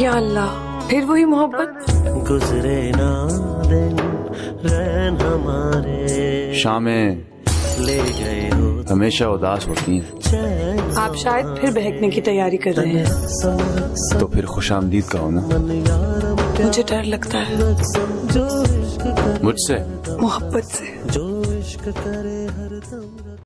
या अल्लाह फिर वही मोहब्बत। गुजरे ना दिन रैन हमारे। शामें ले गए हो हमेशा उदास होती हैं। आप शायद फिर बहकने की तैयारी कर रहे हैं। तो फिर खुश आमदीद का होना मुझे डर लगता है। मुझसे। मोहब्बत से। जो इश्क करे हर